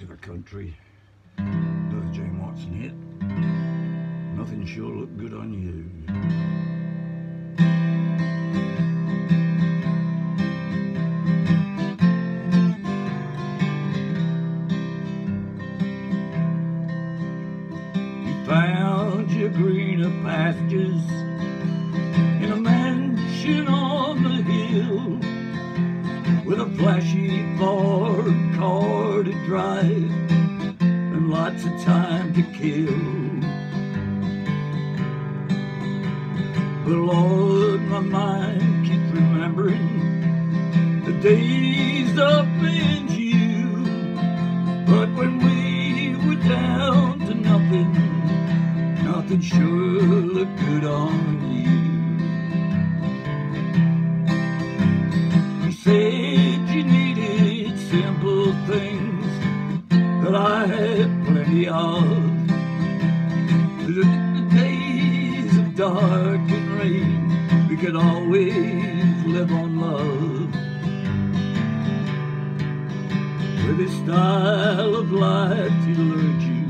to the country. Another Gene Watson hit. Nothing sure looked good on you. found your greener pastures in a mansion on the hill with a flashy Ford car to drive and lots of time to kill. But Lord, my mind keeps remembering the days of and you. But when we were down to nothing, nothing sure looked good on you. You simple things that I had plenty of. The, the days of dark and rain, we could always live on love. With his style of life he lured you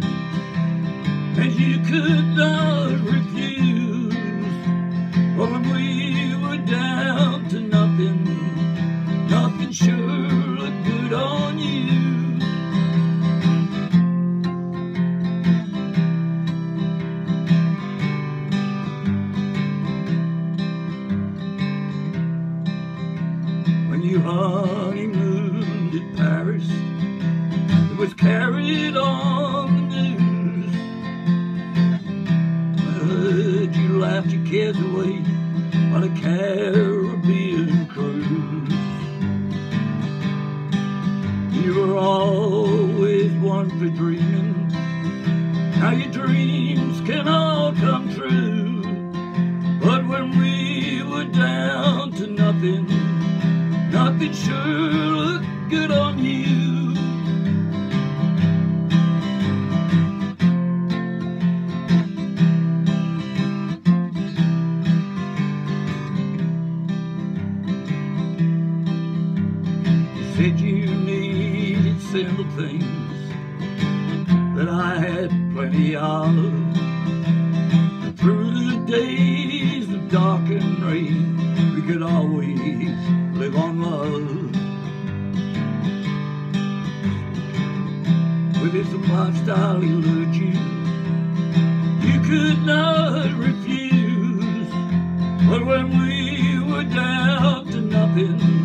and you could not refuse. But when we were down to nothing, nothing sure When you honeymooned in Paris, it was carried on the news. I Heard you laughed your kids away on a Caribbean cruise. You were always one for dreaming. Now your dreams can all come true. Nothing sure looked good on you. You said you needed simple things that I had plenty of. With his lifestyle he lured you, you could not refuse. But when we were down to nothing,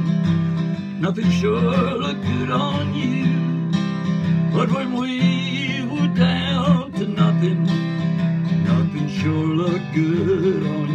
Nothing sure looked good on you. But when we were down to nothing, nothing sure looked good on